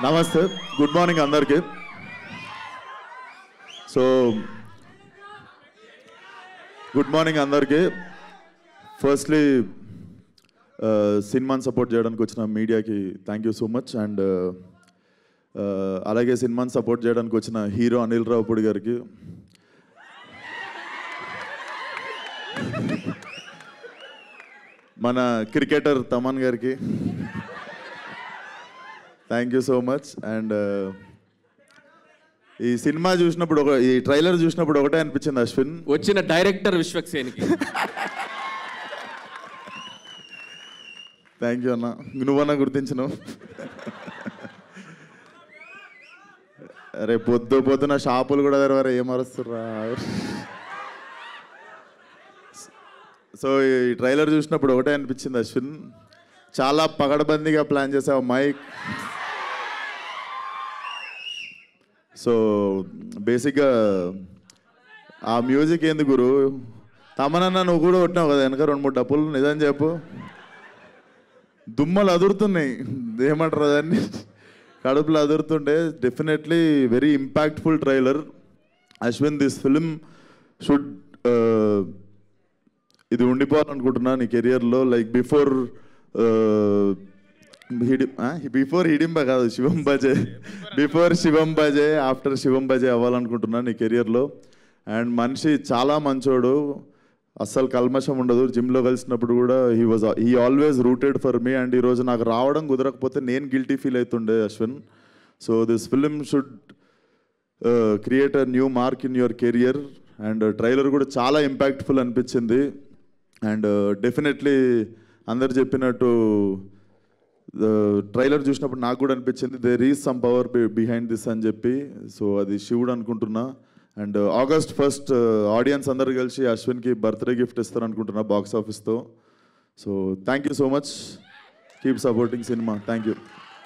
నమస్తే. Good morning అందరికీ. So good morning అందరికీ. ఫస్ట్లీ సినిమాని సపోర్ట్ చేయడానికి వచ్చిన మీడియాకి thank you so much and అలాగే సినిమాని సపోర్ట్ చేయడానికి వచ్చిన హీరో అనిల్ రావుపూడి గారికి. మన క్రికెటర్ తమన్ గారికి. Thank you so much and ఈ సినిమా చూసినప్పుడు ఒక ఈ ట్రైలర్ చూసినప్పుడు ఒకటే అనిపించింది అశ్విన్. వచ్చిన డైరెక్టర్ విశ్వక్సేన్కి. థ్యాంక్ యూ అన్న. నువ్వన్నా గుర్తించినావు? అరే పొద్దు పొద్దున షాపులు కూడా తెరవారు ఏం అరుస్తుర్రా? సో ఈ ట్రైలర్ చూసినప్పుడు ఒకటే అనిపించింది అశ్విన్. చాలా పగడబందీగా ప్లాన్ చేసావు మైక్. సో బేసిక్గా ఆ మ్యూజిక్ ఏంది గురు? తమనన్న నువ్వు కూడా కొట్టినావు కదా వెనక రెండు మూడు డబ్బులు నిజం చెప్పు. దుమ్మలు అదురుతున్నాయి. ఏమంటారు దాన్ని కడుపులు అదురుతుంటే definitely very impactful trailer Ashwin this film should ఇది ఉండిపోవాలనుకుంటున్నా నీ కెరియర్లో లైక్ బిఫోర్ బిఫోర్ హిడింబ కాదు శివం బజే బిఫోర్ శివం బజే ఆఫ్టర్ శివం బజే అవ్వాలనుకుంటున్నాను నీ కెరియర్లో అండ్ మనిషి చాలా మంచోడు. అస్సలు కల్మషం ఉండదు. జిమ్లో కలిసినప్పుడు కూడా he was he always rooted for me and ఈరోజు నాకు రావడం కుదరకపోతే నేను గిల్టీ ఫీల్ అవుతుండే Ashwin. So this film should create a new mark in your career and trailer కూడా చాలా ఇంపాక్ట్ఫుల్ అనిపించింది. అండ్ డెఫినెట్లీ uh, అందరు చెప్పినట్టు ట్రైలర్ చూసినప్పుడు నాకు కూడా అనిపించింది there is some power behind this అని చెప్పి. సో అది శివుడు అనుకుంటున్నా. అండ్ ఆగస్ట్ ఫస్ట్ ఆడియన్స్ అందరు కలిసి అశ్విన్కి బర్త్డే గిఫ్ట్ ఇస్తారు అనుకుంటున్నా box ఆఫీస్తో so thank you so much keep supporting cinema thank you